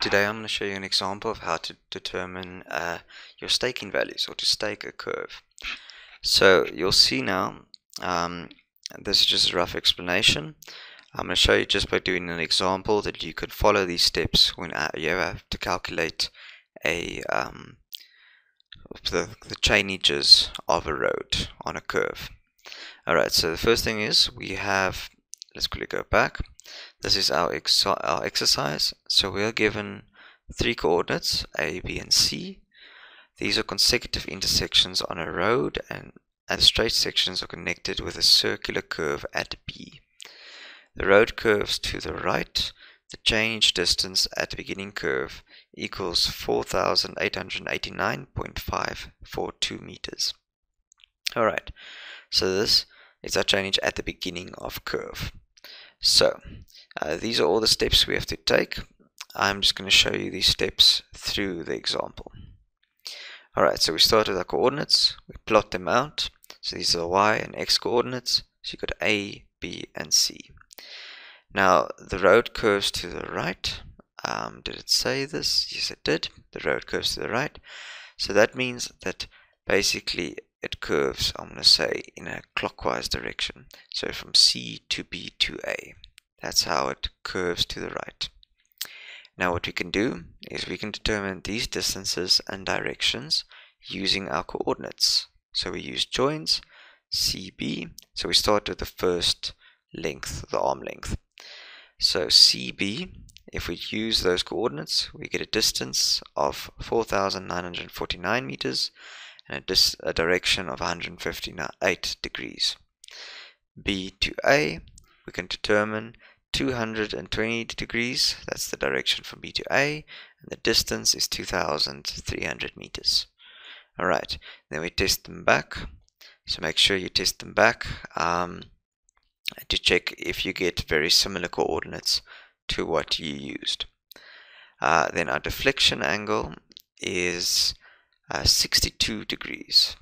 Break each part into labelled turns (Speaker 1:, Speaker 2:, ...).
Speaker 1: Today I'm going to show you an example of how to determine uh, your staking values or to stake a curve. So you'll see now, um, this is just a rough explanation. I'm going to show you just by doing an example that you could follow these steps when uh, you have to calculate a um, the, the changes of a road on a curve. Alright, so the first thing is we have, let's quickly go back. This is our, ex our exercise. So we are given three coordinates, A, B, and C. These are consecutive intersections on a road and, and straight sections are connected with a circular curve at B. The road curves to the right. The change distance at the beginning curve equals 4,889.542 meters. Alright, so this is our change at the beginning of curve. So, uh, these are all the steps we have to take. I'm just going to show you these steps through the example. Alright, so we start with our coordinates, we plot them out. So these are the y and x coordinates. So you've got A, B, and C. Now, the road curves to the right. Um, did it say this? Yes, it did. The road curves to the right. So that means that basically it curves, I'm going to say, in a clockwise direction. So from C to B to A. That's how it curves to the right. Now what we can do is we can determine these distances and directions using our coordinates. So we use joins, CB. So we start with the first length, the arm length. So CB, if we use those coordinates, we get a distance of 4,949 meters and a, a direction of 158 degrees. B to A, we can determine 220 degrees, that's the direction from B to A, and the distance is 2,300 meters. Alright, then we test them back, so make sure you test them back um, to check if you get very similar coordinates to what you used. Uh, then our deflection angle is uh, 62 degrees.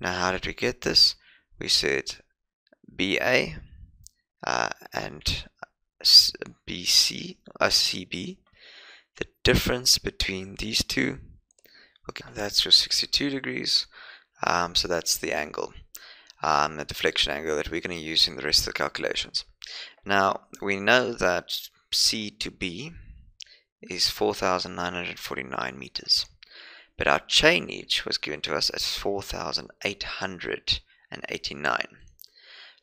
Speaker 1: Now how did we get this? We said BA uh, and BC, uh, CB. The difference between these two, okay, that's your 62 degrees. Um, so that's the angle, um, the deflection angle that we're going to use in the rest of the calculations. Now we know that C to B is 4,949 meters but our change was given to us as 4,889.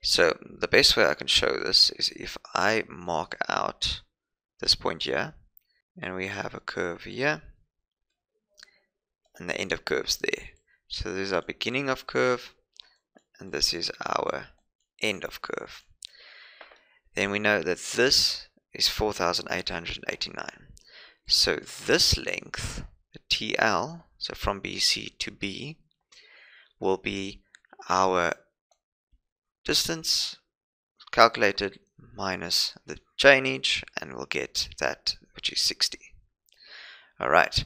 Speaker 1: So the best way I can show this is if I mark out this point here, and we have a curve here, and the end of curves there. So this is our beginning of curve, and this is our end of curve. Then we know that this is 4,889. So this length TL, so from BC to B, will be our distance calculated minus the change, and we'll get that which is 60. Alright,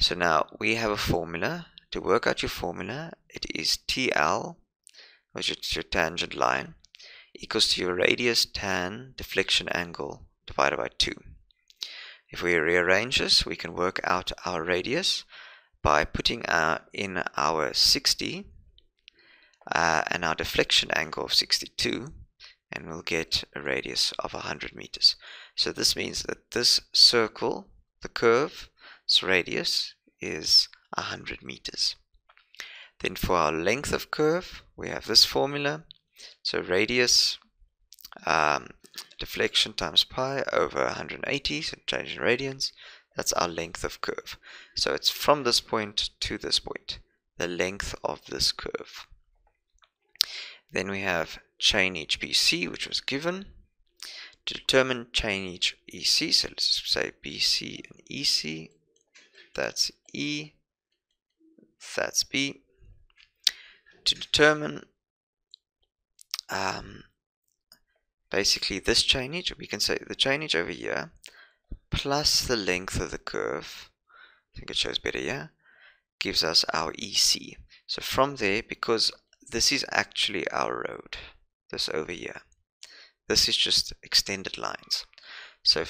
Speaker 1: so now we have a formula. To work out your formula, it is TL, which is your tangent line, equals to your radius tan deflection angle divided by 2. If we rearrange this, we can work out our radius by putting our, in our 60 uh, and our deflection angle of 62 and we'll get a radius of 100 meters. So this means that this circle, the curve, its radius is 100 meters. Then for our length of curve, we have this formula. So radius um, deflection times pi over 180, so change in radians, that's our length of curve. So it's from this point to this point, the length of this curve. Then we have change BC, which was given. To determine change EC, so let's say BC and EC, that's E, that's B. To determine um, basically this change, we can say the change over here plus the length of the curve, I think it shows better here, gives us our EC. So from there, because this is actually our road, this over here, this is just extended lines. So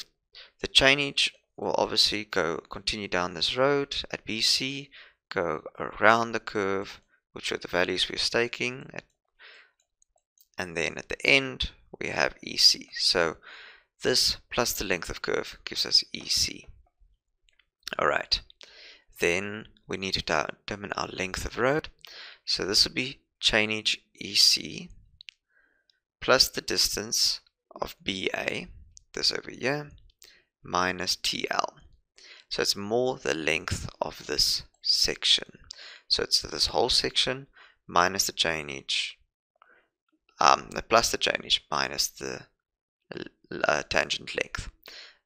Speaker 1: the change we'll obviously go continue down this road at BC, go around the curve, which are the values we're staking, at, and then at the end we have EC. So this plus the length of curve gives us EC. Alright, then we need to determine our length of road. So this will be change EC plus the distance of BA, this over here, minus TL. So it's more the length of this section. So it's this whole section minus the chainage, um, plus the change minus the uh, tangent length.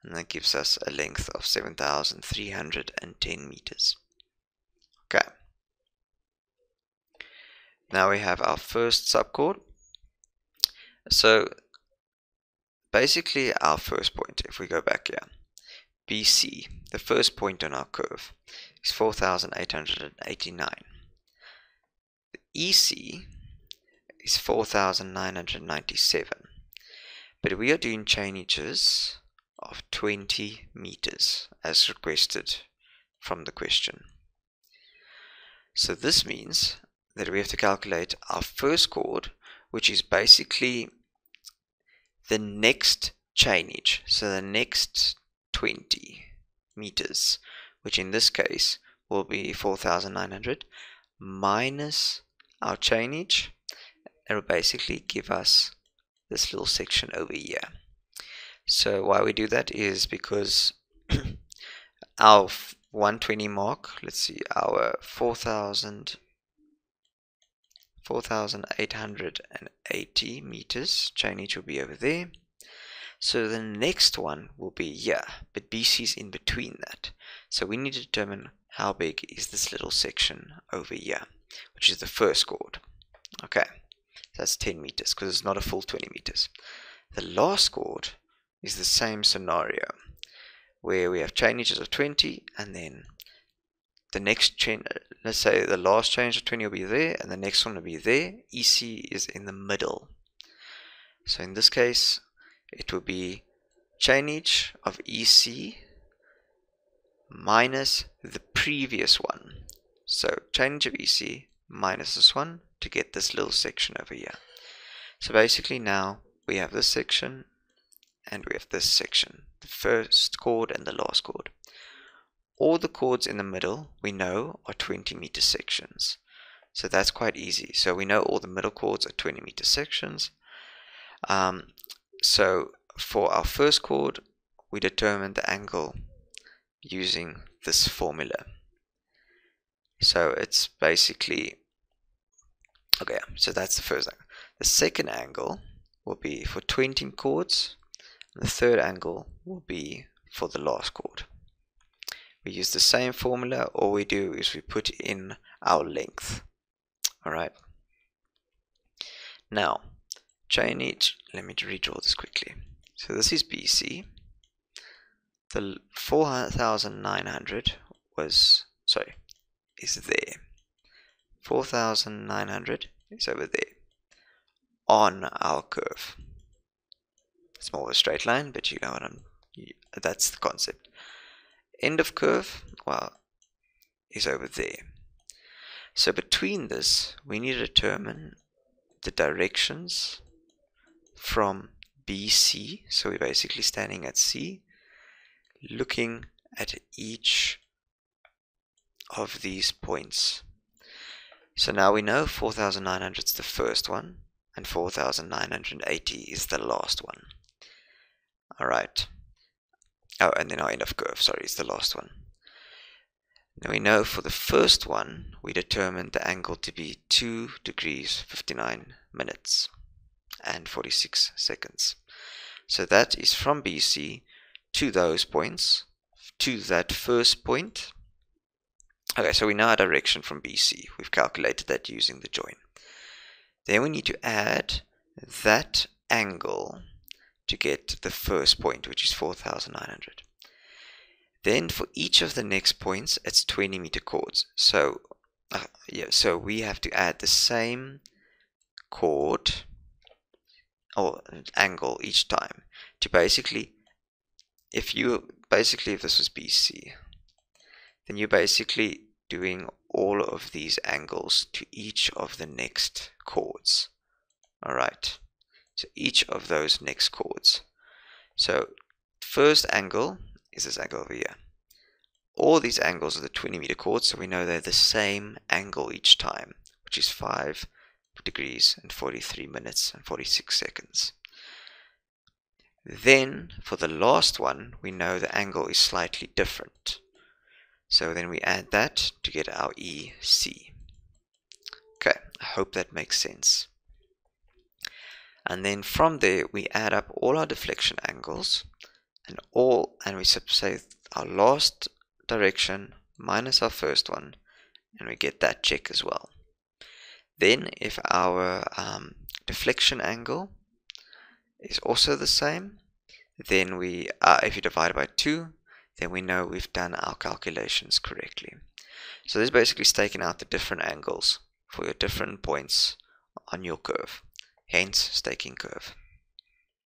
Speaker 1: And that gives us a length of 7,310 meters. Okay. Now we have our first subchord. So basically our first point, if we go back here, BC, the first point on our curve, is 4,889. The EC is 4,997. But we are doing changes of 20 meters as requested from the question. So this means that we have to calculate our first chord, which is basically the next chainage, so the next 20 meters, which in this case will be 4,900 minus our chainage. It will basically give us this little section over here. So why we do that is because our 120 mark, let's see, our 4,000 4,880 meters. Chainage will be over there. So the next one will be here, but BC is in between that. So we need to determine how big is this little section over here, which is the first chord. Okay, that's 10 meters because it's not a full 20 meters. The last chord is the same scenario where we have changes of 20 and then the next chain, let's say the last change of 20 will be there and the next one will be there. EC is in the middle. So in this case, it will be change of EC minus the previous one. So change of EC minus this one to get this little section over here. So basically now we have this section and we have this section, the first chord and the last chord. All the chords in the middle we know are 20 meter sections. So that's quite easy. So we know all the middle chords are 20 meter sections. Um, so for our first chord, we determine the angle using this formula. So it's basically, okay, so that's the first angle. The second angle will be for 20 chords. The third angle will be for the last chord. We use the same formula. All we do is we put in our length. Alright now chainage let me redraw this quickly. So this is BC the 4900 was sorry is there. 4900 is over there on our curve it's more of a straight line but you know what I'm that's the concept end of curve, well, is over there. So between this, we need to determine the directions from BC, so we're basically standing at C, looking at each of these points. So now we know 4900 is the first one, and 4980 is the last one. Alright. Oh, and then our end of curve, sorry, is the last one. Now we know for the first one, we determined the angle to be 2 degrees 59 minutes and 46 seconds. So that is from BC to those points, to that first point. Okay, so we know our direction from BC. We've calculated that using the join. Then we need to add that angle to get the first point, which is 4,900. Then for each of the next points, it's 20 meter chords. So, uh, yeah, so we have to add the same chord or angle each time to basically if you basically if this was BC, then you're basically doing all of these angles to each of the next chords. Alright, so each of those next chords. So first angle is this angle over here. All these angles are the 20 meter chords, so we know they're the same angle each time, which is 5 degrees and 43 minutes and 46 seconds. Then for the last one, we know the angle is slightly different. So then we add that to get our EC. Okay, I hope that makes sense. And then from there, we add up all our deflection angles and all, and we say our last direction minus our first one, and we get that check as well. Then if our um, deflection angle is also the same, then we, uh, if you divide by 2, then we know we've done our calculations correctly. So this basically staking out the different angles for your different points on your curve, hence staking curve.